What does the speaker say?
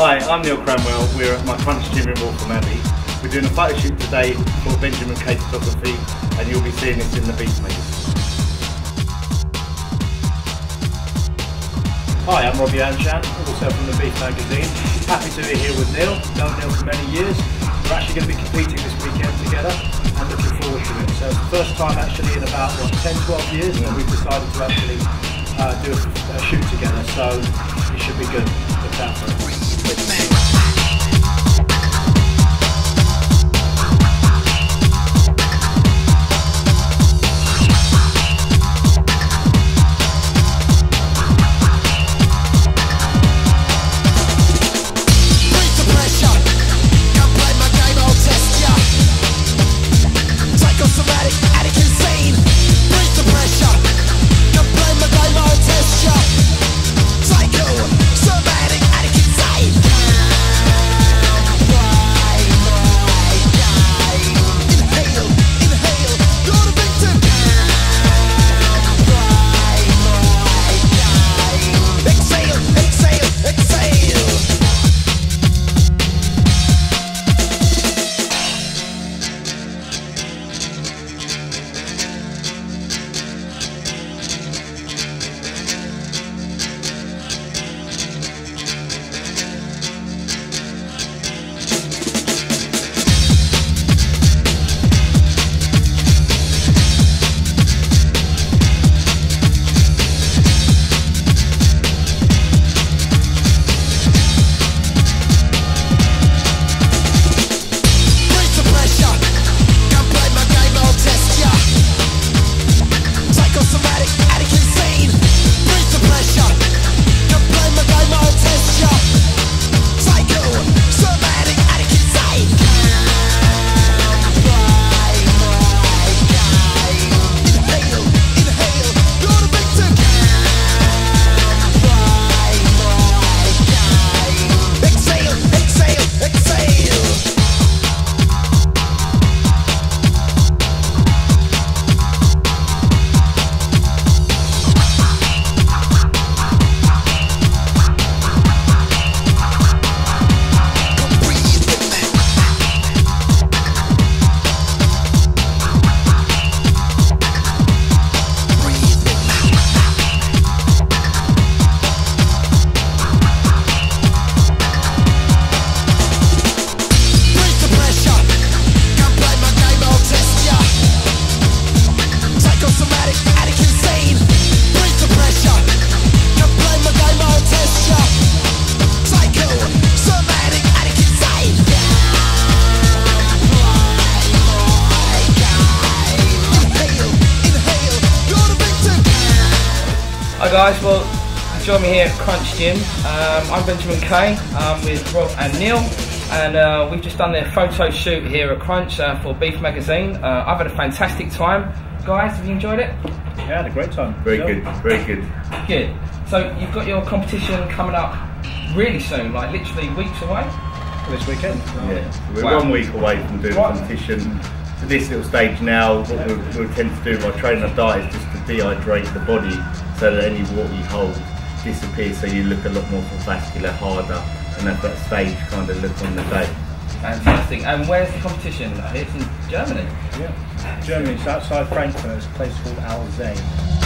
Hi, I'm Neale Cranwell. We're at my Krunch Gym in Waltham Abbey. We're doing a photo shoot today for Benjamin K Photography and you'll be seeing this in the Beef Hi, I'm Robbie Anshan, also from the Beef magazine. Happy to be here with Neale, known Neale for many years. We're actually going to be competing this weekend together and looking forward to it. So it's the first time actually in about what, 10, 12 years that we've decided to actually uh, do a, a shoot together. So it should be good. Look out for it. Hi guys, well, join me here at Krunch Gym. Um, I'm Benjamin Kay um, with Rob and Neale, and uh, we've just done their photo shoot here at Krunch uh, for Beef Magazine. Uh, I've had a fantastic time. Guys, have you enjoyed it? Yeah, had a great time. Very good, very good. Good. So you've got your competition coming up really soon, like literally weeks away? this weekend. Yeah, we're Wow. one week away from doing Right. the competition. To this little stage now, what we we tend to do by training our diet is just to dehydrate the body so that any water you hold disappears so you look a lot more vascular, harder, and have that stage kind of look on the day. Fantastic. And where's the competition? It's in Germany. Yeah. Germany, it's outside Frankfurt, it's a place called Alzey.